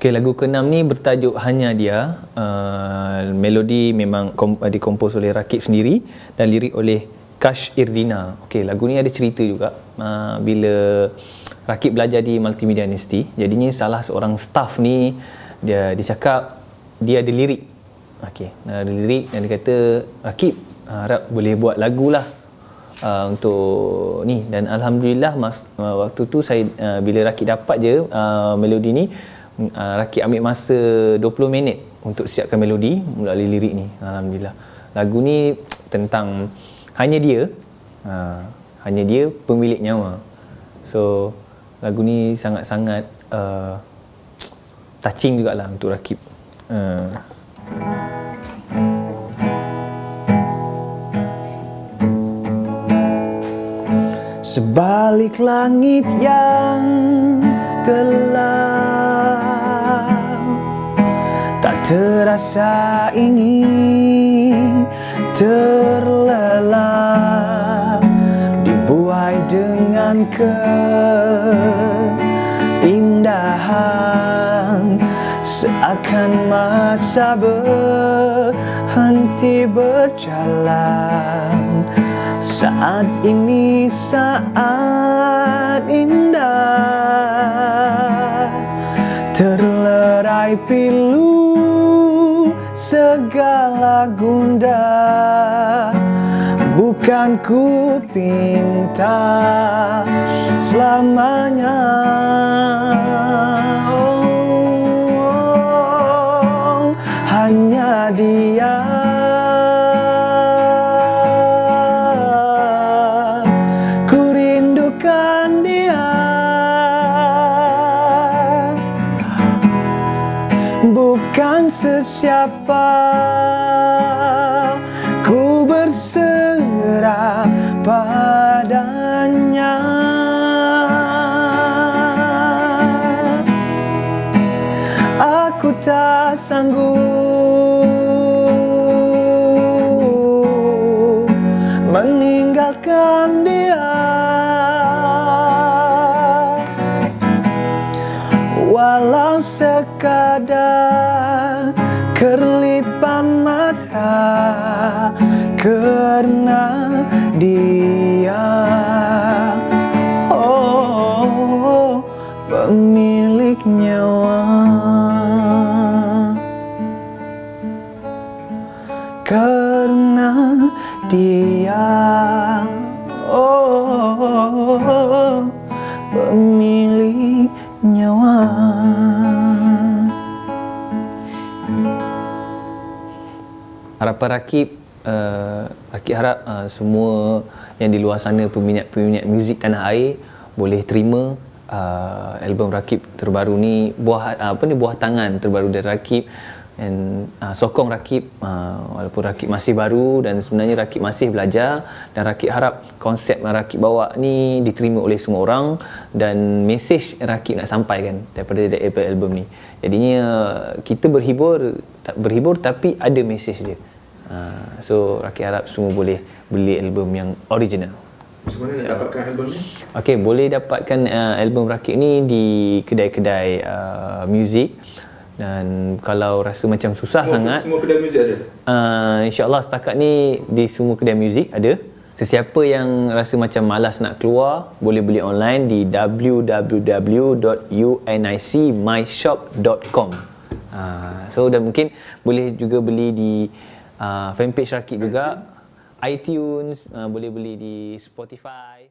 Okay, lagu keenam ni bertajuk Hanya Dia. Uh, melodi memang kom- dikompos oleh Rakib sendiri dan lirik oleh Kash Irdina. Okay, lagu ni ada cerita juga. Uh, bila Rakib belajar di Multimedia University, jadinya salah seorang staff ni dia dia cakap dia ada lirik. Okay, ada lirik dan dia kata Rakib harap boleh buat lagu lah uh, untuk ni dan alhamdulillah mas, uh, waktu tu saya uh, bila Rakib dapat je uh, melodi ni uh, Rakib ambil masa 20 minit untuk siapkan melodi melalui lirik ni. Alhamdulillah. Lagu ni tentang hanya dia uh, hanya dia pemilik nyawa. So lagu ni sangat-sangat uh, touching jugalah untuk Rakib. Uh. Sebalik langit yang gelap terasa ingin terlelap Dibuai dengan keindahan. Seakan masa berhenti berjalan saat ini saat segala gundah Bukan ku pinta selamanya. Oh, Hanya dia Sesiapa Ku berserah padanya? Aku tak sanggup meninggalkan dia. Walau sekadar kerlipan mata Karena dia. Oh, pemilik nyawa. Karena dia. Oh, Harapan Rakib uh, Rakib harap uh, semua yang di luar sana peminat-peminat muzik tanah air boleh terima uh, album Rakib terbaru ni buah uh, apa ni buah tangan terbaru dari Rakib dan uh, sokong Rakib uh, walaupun Rakib masih baru dan sebenarnya Rakib masih belajar dan Rakib harap konsep Rakib bawa ni diterima oleh semua orang dan mesej Rakib nak sampaikan daripada daripada album ni. Jadinya kita berhibur tak berhibur tapi ada mesej dia uh, so Rakib harap semua boleh beli album yang original Macam mana nak dapatkan album ni? Okey, boleh dapatkan uh, album Rakib ni di kedai-kedai uh, muzik dan kalau rasa macam susah Semua, sangat semua kedai muzik ada? uh, insyaallah setakat ni di semua kedai muzik ada Sesiapa yang rasa macam malas nak keluar boleh beli online di www.unicmyshop.com. Uh, so dan mungkin boleh juga beli di uh, fanpage Rakib juga, iTunes, uh, boleh beli di Spotify.